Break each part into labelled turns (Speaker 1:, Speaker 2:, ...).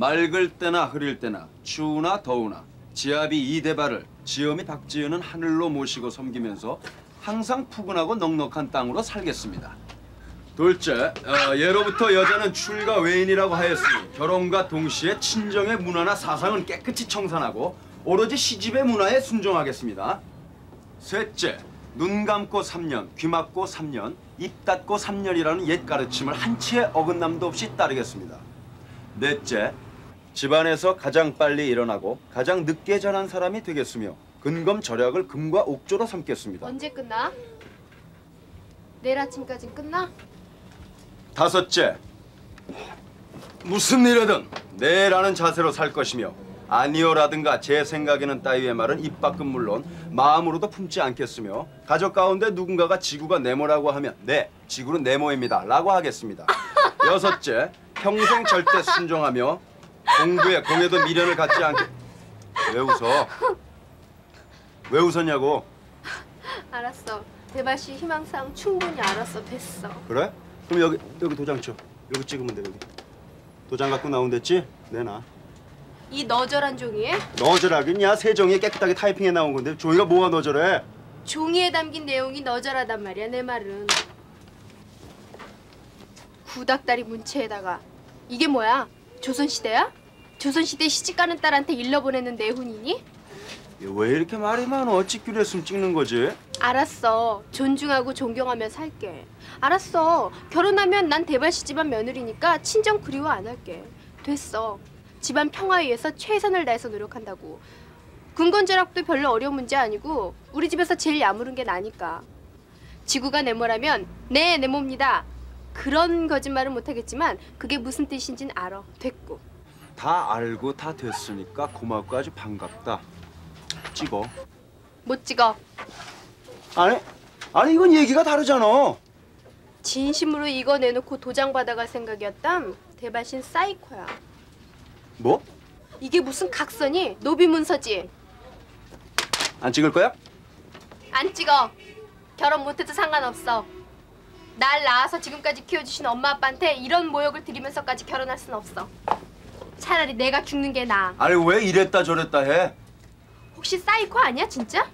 Speaker 1: 맑을 때나 흐릴 때나 추우나 더우나 지압이 이대발을 지엄이 박지은은 하늘로 모시고 섬기면서 항상 푸근하고 넉넉한 땅으로 살겠습니다. 둘째, 어, 예로부터 여자는 출가 외인이라고 하였으니 결혼과 동시에 친정의 문화나 사상은 깨끗이 청산하고 오로지 시집의 문화에 순종하겠습니다. 셋째, 눈 감고 3년, 귀 막고 3년, 입 닫고 3년이라는 옛 가르침을 한치의 어긋남도 없이 따르겠습니다. 넷째, 집안에서 가장 빨리 일어나고 가장 늦게 자란 사람이 되겠으며 근검 절약을 금과 옥조로 삼겠습니다.
Speaker 2: 언제 끝나? 내일 아침까지 끝나?
Speaker 1: 다섯째, 무슨 일이든 내라는 자세로 살 것이며 아니오라든가 제 생각에는 따위의 말은 입 밖은 물론 마음으로도 품지 않겠으며 가족 가운데 누군가가 지구가 네모라고 하면 네, 지구는 네모입니다 라고 하겠습니다. 여섯째, 평생 절대 순종하며 공부에 공에도 미련을 갖지 않게 왜 웃어? 왜 웃었냐고?
Speaker 2: 알았어. 대바씨 희망사항 충분히 알았어. 됐어.
Speaker 1: 그래? 그럼 여기 여기 도장 쳐. 여기 찍으면 돼 여기. 도장 갖고 나온댔지? 내놔.
Speaker 2: 이 너절한 종이에
Speaker 1: 너절하긴 야 세정이 깨끗하게 타이핑해 나온 건데 종이가 뭐가 너절해?
Speaker 2: 종이에 담긴 내용이 너절하단 말이야. 내 말은. 구닥다리 문체에다가 이게 뭐야? 조선시대야? 조선시대 시집가는 딸한테 일러 보내는 내훈이니?
Speaker 1: 왜 이렇게 말이 많어? 찍기로 했으면 찍는 거지.
Speaker 2: 알았어. 존중하고 존경하며 살게. 알았어. 결혼하면 난 대발씨 집안 며느리니까 친정 그리워 안 할게. 됐어. 집안 평화에 위해서 최선을 다해서 노력한다고. 군건절약도 별로 어려운 문제 아니고 우리 집에서 제일 야무른 게 나니까. 지구가 네모라면 네 네모입니다. 그런 거짓말은 못하겠지만 그게 무슨 뜻인진 알아. 됐고.
Speaker 1: 다 알고 다 됐으니까 고맙고 아주 반갑다. 찍어.
Speaker 2: 못 찍어.
Speaker 1: 아니 아니 이건 얘기가 다르잖아.
Speaker 2: 진심으로 이거 내놓고 도장 받아갈 생각이었담. 대발신 사이코야.
Speaker 1: 뭐?
Speaker 2: 이게 무슨 각선이? 노비 문서지.
Speaker 1: 안 찍을 거야?
Speaker 2: 안 찍어. 결혼 못해도 상관없어. 날 낳아서 지금까지 키워주신 엄마 아빠한테 이런 모욕을 드리면서까지 결혼할 순 없어. 차라리 내가 죽는 게 나아.
Speaker 1: 아니 왜 이랬다 저랬다 해?
Speaker 2: 혹시 사이코 아니야 진짜?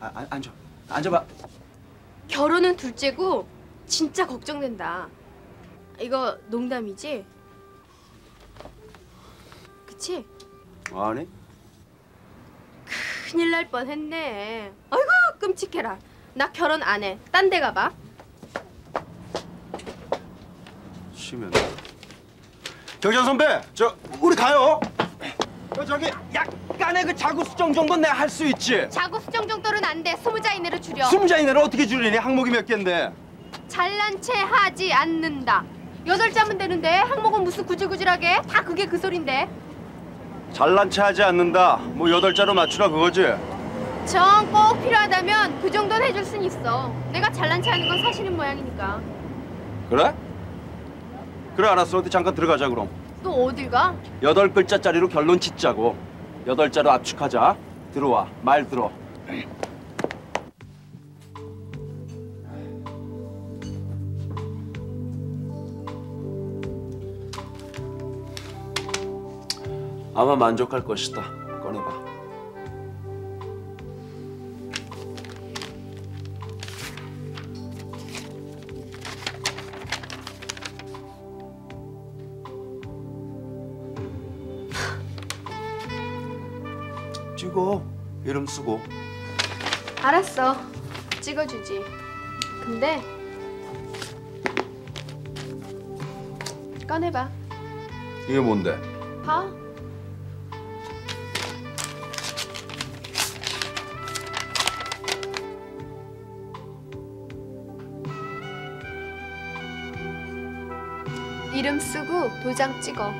Speaker 1: 아, 아, 앉아. 앉아봐.
Speaker 2: 결혼은 둘째고 진짜 걱정된다. 이거 농담이지? 그치?
Speaker 1: 아니
Speaker 2: 큰일 날 뻔했네. 아이고 끔찍해라. 나 결혼 안 해. 딴 데 가봐.
Speaker 1: 쉬면. 경장 선배, 저 우리 가요. 저, 저기 약간의 그 자구 수정 정도는 내가 할 수 있지.
Speaker 2: 자구 수정 정도는 안 돼. 스무 자 이내로 줄여.
Speaker 1: 스무자 이내를 어떻게 줄이니? 항목이 몇 개인데.
Speaker 2: 잘난 체 하지 않는다. 여덟 자면 되는데 항목은 무슨 구질구질하게? 다 그게 그 소린데.
Speaker 1: 잘난 체 하지 않는다. 뭐 여덟 자로 맞추라 그거지.
Speaker 2: 정 꼭 필요하다면 그 정도는 해줄 순 있어. 내가 잘난 체 하는 건 사실인 모양이니까.
Speaker 1: 그래? 그래 알았어. 어디 잠깐 들어가자 그럼.
Speaker 2: 또 어딜 가?
Speaker 1: 여덟 글자짜리로 결론 짓자고. 여덟 자로 압축하자. 들어와. 말 들어. 아마 만족할 것이다. 찍어. 이름 쓰고.
Speaker 2: 알았어. 찍어주지. 근데 꺼내봐.
Speaker 1: 이게 뭔데?
Speaker 2: 봐. 이름 쓰고 도장 찍어.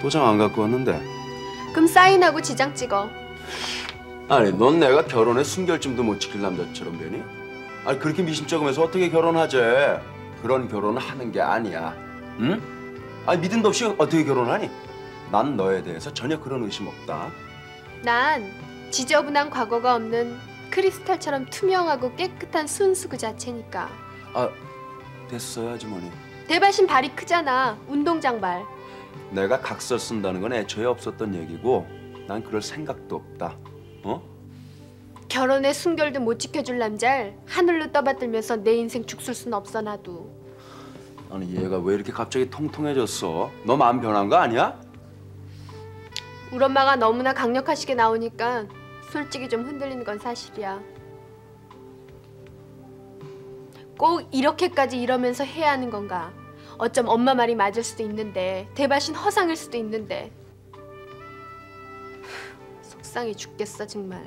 Speaker 1: 도장 안 갖고 왔는데.
Speaker 2: 그럼 사인하고 지장 찍어.
Speaker 1: 아니, 넌 내가 결혼에 순결쯤도 못 지킬 남자처럼 되니? 아니, 그렇게 미심쩍으면서 어떻게 결혼하재? 그런 결혼을 하는 게 아니야. 응? 아니, 믿음도 없이 어떻게 결혼하니? 난 너에 대해서 전혀 그런 의심 없다.
Speaker 2: 난 지저분한 과거가 없는 크리스탈처럼 투명하고 깨끗한 순수 그 자체니까.
Speaker 1: 아, 됐어요, 아주머니.
Speaker 2: 대발신 발이 크잖아. 운동장 발.
Speaker 1: 내가 각서 쓴다는 건 애초에 없었던 얘기고 난 그럴 생각도 없다. 어?
Speaker 2: 결혼의 순결도 못 지켜줄 남자를 하늘로 떠받들면서 내 인생 죽술 순 없어 나도.
Speaker 1: 아니 얘가 왜 이렇게 갑자기 통통해졌어? 너 마음 변한 거 아니야?
Speaker 2: 우리 엄마가 너무나 강력하시게 나오니까 솔직히 좀 흔들리는 건 사실이야. 꼭 이렇게까지 이러면서 해야 하는 건가? 어쩜 엄마 말이 맞을 수도 있는데 대바신 허상일 수도 있는데 속상해 죽겠어 정말.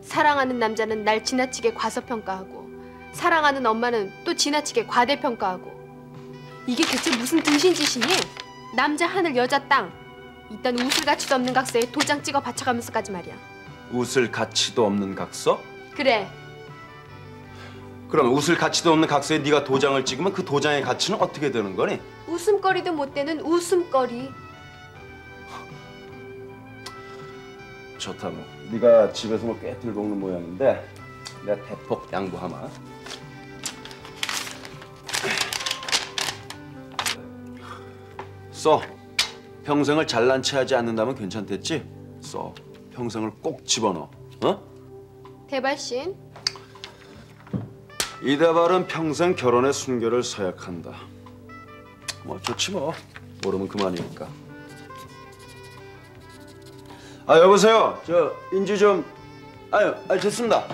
Speaker 2: 사랑하는 남자는 날 지나치게 과소평가하고 사랑하는 엄마는 또 지나치게 과대평가하고 이게 대체 무슨 등신짓이니? 남자 하늘 여자 땅 이딴 웃을 가치도 없는 각서에 도장 찍어 받쳐가면서까지 말이야.
Speaker 1: 웃을 가치도 없는 각서?
Speaker 2: 그래.
Speaker 1: 그럼 웃을 가치도 없는 각서에 네가 도장을 찍으면 그 도장의 가치는 어떻게 되는 거니?
Speaker 2: 웃음거리도 못 되는 웃음거리.
Speaker 1: 좋다 뭐. 네가 집에서 뭐 깨틀 먹는 모양인데 내가 대폭 양보하마. 써. 평생을 잘난 체 하지 않는다면 괜찮댔지? 써. 평생을 꼭 집어넣어. 어?
Speaker 2: 대발신.
Speaker 1: 이대발은 평생 결혼의 순결을 서약한다. 뭐 좋지 뭐. 모르면 그만이니까. 아 여보세요. 저 인지 좀. 아유, 아 됐습니다.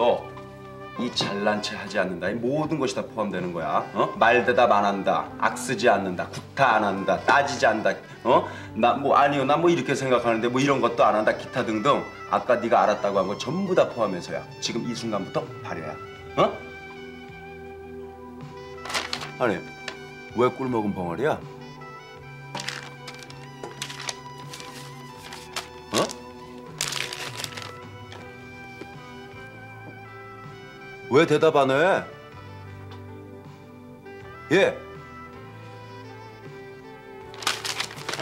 Speaker 1: 너. 이 잘난 체 하지 않는다. 이 모든 것이 다 포함되는 거야. 어? 말 대답 안 한다. 악 쓰지 않는다. 구타 안 한다. 따지지 않는다. 어? 나 뭐 아니요. 나 뭐 이렇게 생각하는데 뭐 이런 것도 안 한다. 기타 등등. 아까 네가 알았다고 한 거 전부 다 포함해서야. 지금 이 순간부터 발효야. 어? 아니, 왜 꿀 먹은 벙어리야? 왜 대답 안 해? 예.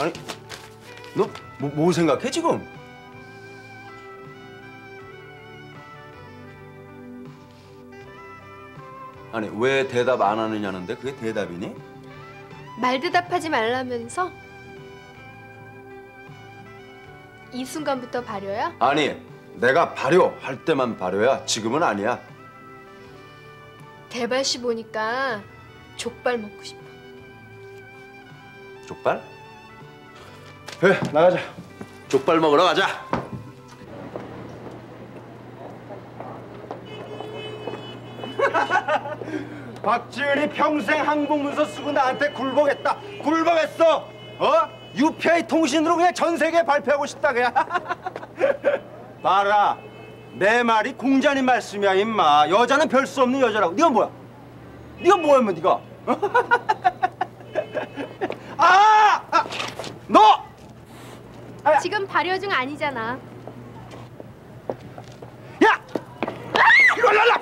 Speaker 1: 아니, 너 뭐 뭐 생각해 지금? 아니 왜 대답 안 하느냐는데 그게 대답이니?
Speaker 2: 말 대답하지 말라면서? 이 순간부터 발효야?
Speaker 1: 아니 내가 발효할 때만 발효야 지금은 아니야
Speaker 2: 대발씨 보니까 족발 먹고 싶어.
Speaker 1: 족발? 그래 나가자 족발 먹으러 가자
Speaker 3: 박지은이 평생 항복문서 쓰고 나한테 굴복했다. 굴복했어. 어? UPI 통신으로 그냥 전 세계에 발표하고 싶다 그냥. 봐라. 내 말이 공자님 말씀이야 임마. 여자는 별 수 없는 여자라고. 네가 뭐야? 네가 뭐야 임마 네가? 아너! 어? 아, 아!
Speaker 2: 아 지금 발효 중 아니잖아. 야! 이거 랄라!